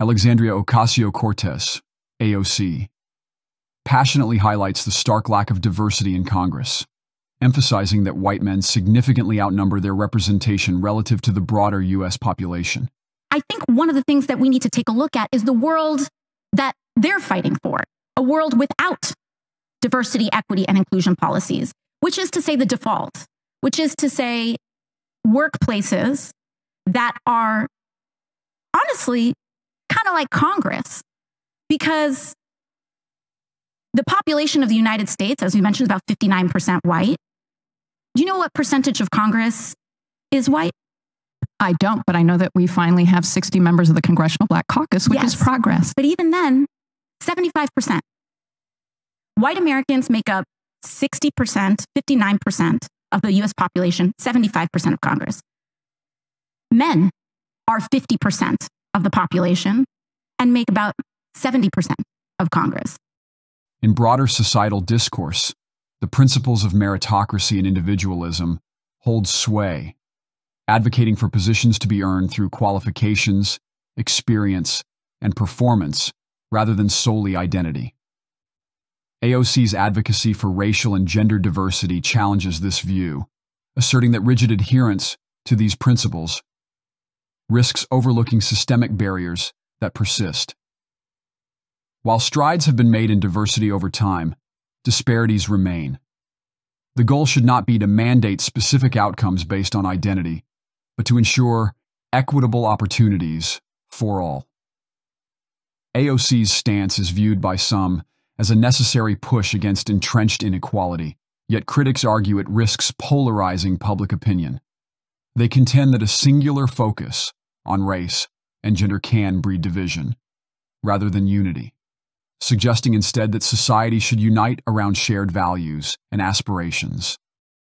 Alexandria Ocasio Cortez, AOC, passionately highlights the stark lack of diversity in Congress, emphasizing that white men significantly outnumber their representation relative to the broader U.S. population. I think one of the things that we need to take a look at is the world that they're fighting for a world without diversity, equity, and inclusion policies, which is to say the default, which is to say workplaces that are honestly of like Congress, because the population of the United States, as we mentioned, is about 59% white. Do you know what percentage of Congress is white? I don't, but I know that we finally have 60 members of the Congressional Black Caucus, which Yes. is progress. But even then, 75%. White Americans make up 60%, 59% of the US population, 75% of Congress. Men are 50% of the population and make about 70% of Congress. In broader societal discourse, the principles of meritocracy and individualism hold sway, advocating for positions to be earned through qualifications, experience, and performance rather than solely identity. AOC's advocacy for racial and gender diversity challenges this view, asserting that rigid adherence to these principles risks overlooking systemic barriers that persist. While strides have been made in diversity over time, disparities remain. The goal should not be to mandate specific outcomes based on identity, but to ensure equitable opportunities for all. AOC's stance is viewed by some as a necessary push against entrenched inequality, yet critics argue it risks polarizing public opinion. They contend that a singular focus on race and gender can breed division, rather than unity, suggesting instead that society should unite around shared values and aspirations.